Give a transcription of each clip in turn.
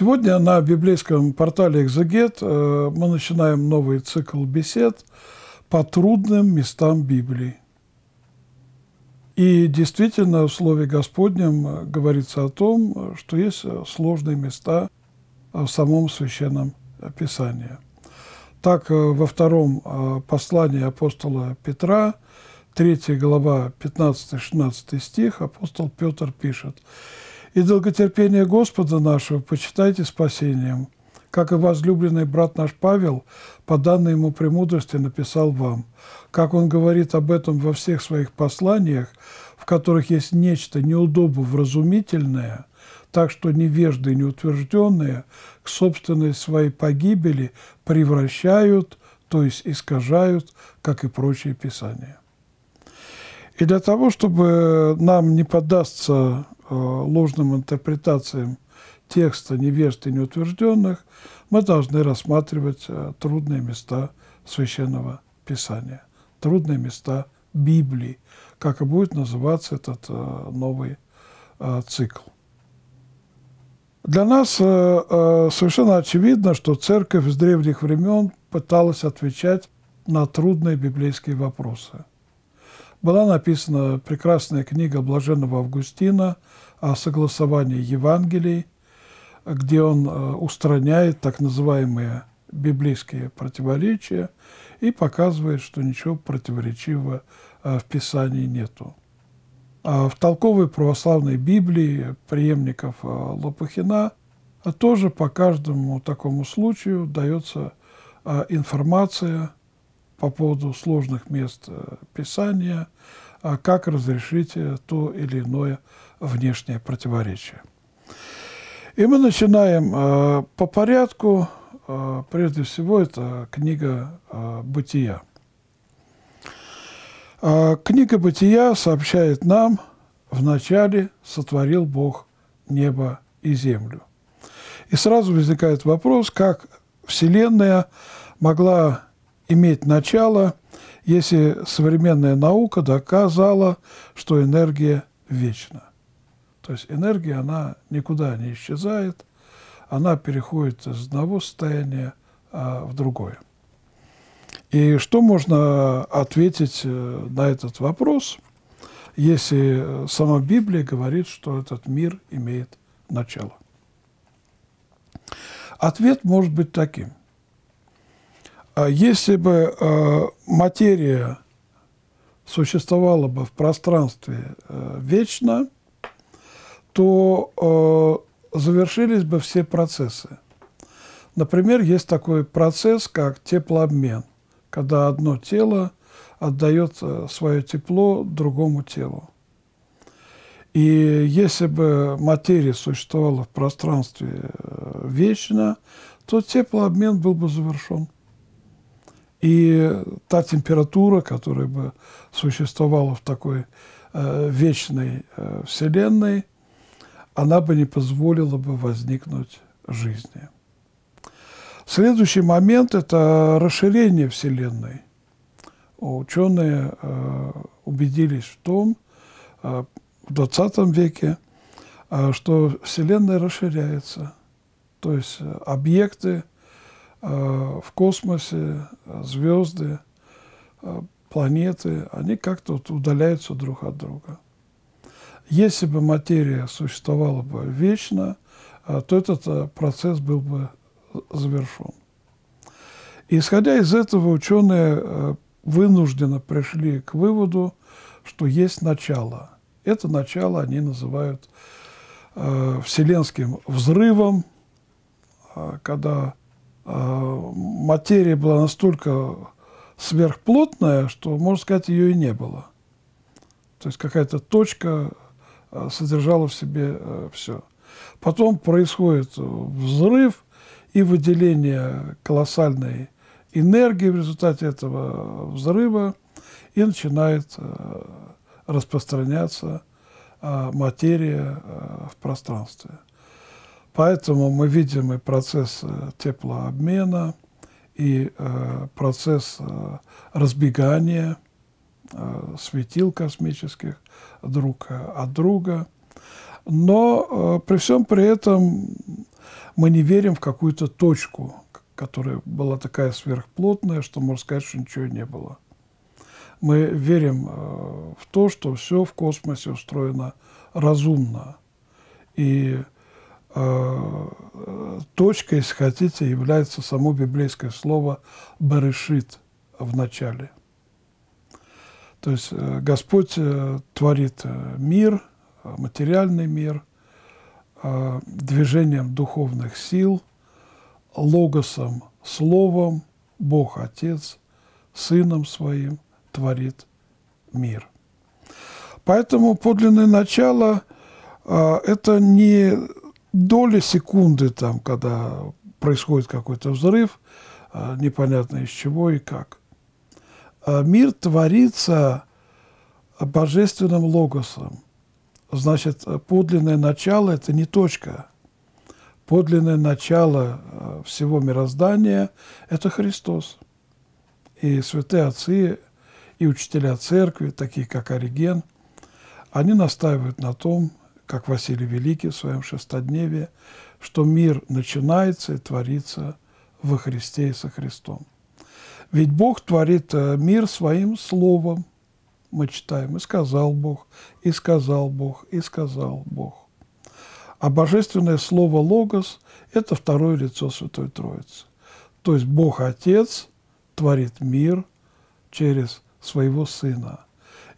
Сегодня на библейском портале «Экзегет» э, мы начинаем новый цикл бесед по трудным местам Библии. И действительно в Слове Господнем говорится о том, что есть сложные места в самом Священном Писании. Так, во втором э, послании апостола Петра, 3 глава, 15-16 стих, апостол Петр пишет – и долготерпение Господа нашего почитайте спасением, как и возлюбленный брат наш Павел, по данной ему премудрости, написал вам, как он говорит об этом во всех своих посланиях, в которых есть нечто неудобно вразумительное, так что невежды неутвержденные к собственной своей погибели превращают, то есть искажают, как и прочие писания. И для того, чтобы нам не поддастся ложным интерпретациям текста невежд и неутвержденных, мы должны рассматривать э, трудные места Священного Писания, трудные места Библии, как и будет называться этот э, новый цикл. Для нас совершенно очевидно, что церковь с древних времен пыталась отвечать на трудные библейские вопросы была написана прекрасная книга Блаженного Августина о согласовании Евангелий, где он э, устраняет так называемые библейские противоречия и показывает, что ничего противоречивого э, в Писании нету. А в толковой православной Библии преемников э, Лопухина тоже по каждому такому случаю дается информация по поводу сложных мест э, Писания, а как разрешить э, то или иное внешнее противоречие. И мы начинаем э, по порядку. Прежде всего, это книга «Бытия». Книга «Бытия» сообщает нам, вначале сотворил Бог небо и землю. И сразу возникает вопрос, как Вселенная могла иметь начало, если современная наука доказала, что энергия вечна. То есть энергия, она никуда не исчезает, она переходит из одного состояния а, в другое. И что можно ответить э, на этот вопрос, если сама Библия говорит, что этот мир имеет начало? Ответ может быть таким. А если бы э, материя существовала бы в пространстве э, вечно, то э, завершились бы все процессы. Например, есть такой процесс, как теплообмен, когда одно тело отдает свое тепло другому телу. И если бы материя существовала в пространстве вечно, то теплообмен был бы завершен. И та температура, которая бы существовала в такой э, вечной э, Вселенной, она бы не позволила бы возникнуть жизни. Следующий момент – это расширение Вселенной. Ученые э, убедились в том, э, в 20 веке, э, что Вселенная расширяется. То есть э, объекты в космосе э, звезды, э, планеты, они как-то вот удаляются друг от друга. Если бы материя существовала бы вечно, то этот процесс был бы завершен. исходя из этого, ученые вынужденно пришли к выводу, что есть начало. Это начало они называют вселенским взрывом, когда материя была настолько сверхплотная, что, можно сказать, ее и не было. То есть какая-то точка а, содержала в себе а, все. Потом происходит взрыв и выделение колоссальной энергии в результате этого взрыва, и начинает распространяться материя в пространстве. Поэтому мы видим и процесс э, теплообмена, и э, процесс э, разбегания э, светил космических друг от друга. Но э, при всем при этом мы не верим в какую-то точку, которая была такая сверхплотная, что можно сказать, что ничего не было. Мы верим э, в то, что все в космосе устроено разумно. И э, точкой, если хотите, является само библейское слово «берешит» в начале. То есть э, Господь э, творит э, мир, материальный мир, движением духовных сил, логосом, словом, Бог Отец, Сыном Своим творит мир. Поэтому подлинное начало – это не доли секунды, там, когда происходит какой-то взрыв, непонятно из чего и как. А мир творится божественным логосом. Значит, подлинное начало – это не точка. Подлинное начало всего мироздания – это Христос. И святые отцы, и учителя церкви, такие как Ориген, они настаивают на том, как Василий Великий в своем шестодневе, что мир начинается и творится во Христе и со Христом. Ведь Бог творит э, мир своим словом. Мы читаем, и сказал Бог, и сказал Бог, и сказал Бог. А божественное слово «логос» – это второе лицо Святой Троицы. То есть Бог Отец творит мир через своего Сына.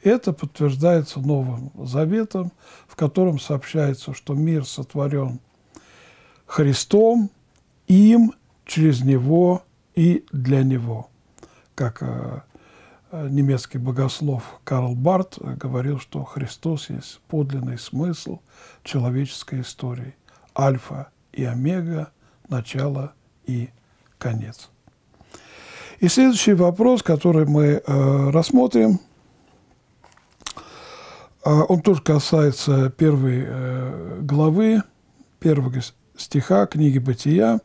Это подтверждается Новым Заветом, в котором сообщается, что мир сотворен Христом, им, через Него и для Него как э, э, немецкий богослов Карл Барт говорил, что Христос есть подлинный смысл человеческой истории. Альфа и омега, начало и конец. И следующий вопрос, который мы э, рассмотрим, э, он тоже касается первой э, главы, первого стиха книги «Бытия».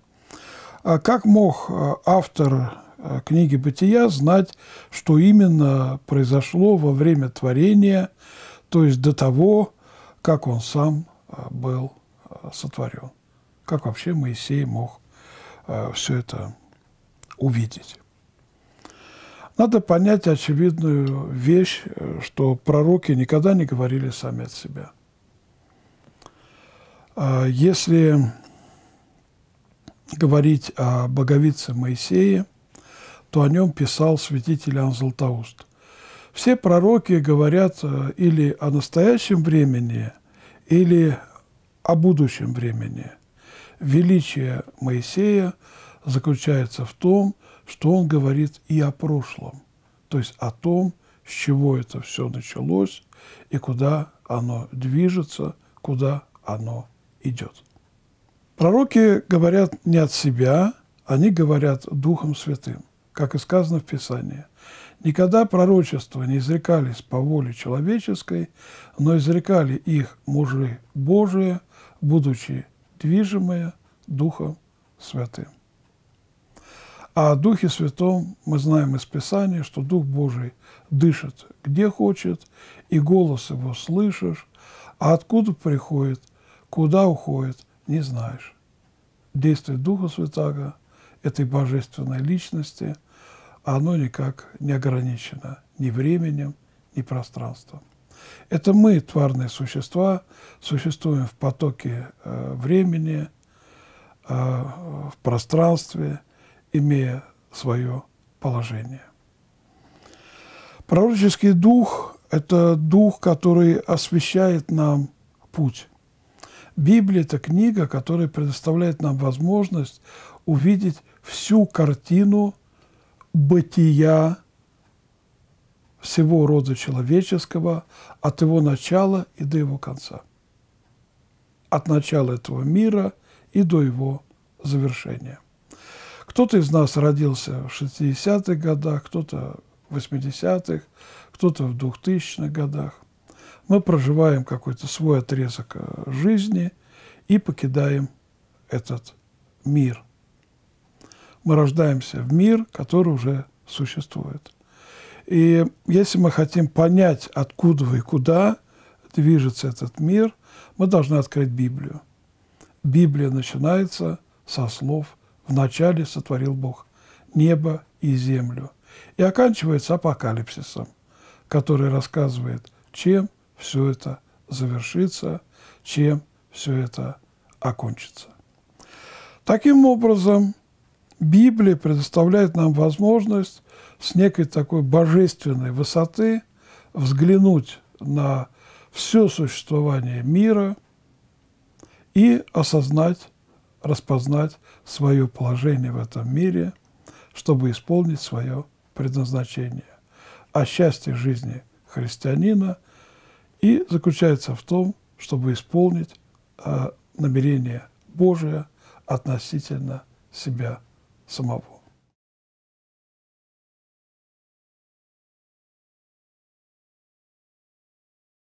А как мог э, автор Э, книги «Бытия» знать, что именно произошло во время творения, то есть до того, как он сам был сотворен. Как вообще Моисей мог все это увидеть. Надо понять очевидную вещь, что пророки никогда не говорили сами от себя. Если говорить о боговице Моисее – то о нем писал святитель Иоанн Златоуст. Все пророки говорят э, или о настоящем времени, или о будущем времени. Величие Моисея заключается в том, что он говорит и о прошлом, то есть о том, с чего это все началось и куда оно движется, куда оно идет. Пророки говорят не от себя, они говорят Духом Святым как и сказано в Писании. Никогда пророчества не изрекались по воле человеческой, но изрекали их мужи Божии, будучи движимые Духом Святым. А о Духе Святом мы знаем из Писания, что Дух Божий дышит где хочет, и голос его слышишь, а откуда приходит, куда уходит, не знаешь. Действие Духа Святаго, этой божественной личности – оно никак не ограничено ни временем, ни пространством. Это мы, тварные существа, существуем в потоке э, времени, э, в пространстве, имея свое положение. Пророческий дух – это дух, который освещает нам путь. Библия – это книга, которая предоставляет нам возможность увидеть всю картину – бытия всего рода человеческого от его начала и до его конца. От начала этого мира и до его завершения. Кто-то из нас родился в 60-х годах, кто-то в 80-х, кто-то в 2000-х годах. Мы проживаем какой-то свой отрезок э, жизни и покидаем этот мир мы рождаемся в мир, который уже существует. И если мы хотим понять, откуда и куда движется этот мир, мы должны открыть Библию. Библия начинается со слов «Вначале сотворил Бог небо и землю» и оканчивается апокалипсисом, который рассказывает, чем все это завершится, чем все это окончится. Таким образом, Библия предоставляет нам возможность с некой такой божественной высоты взглянуть на все существование мира и осознать, распознать свое положение в этом мире, чтобы исполнить свое предназначение. А счастье жизни христианина и заключается в том, чтобы исполнить а, намерение Божие относительно себя самого.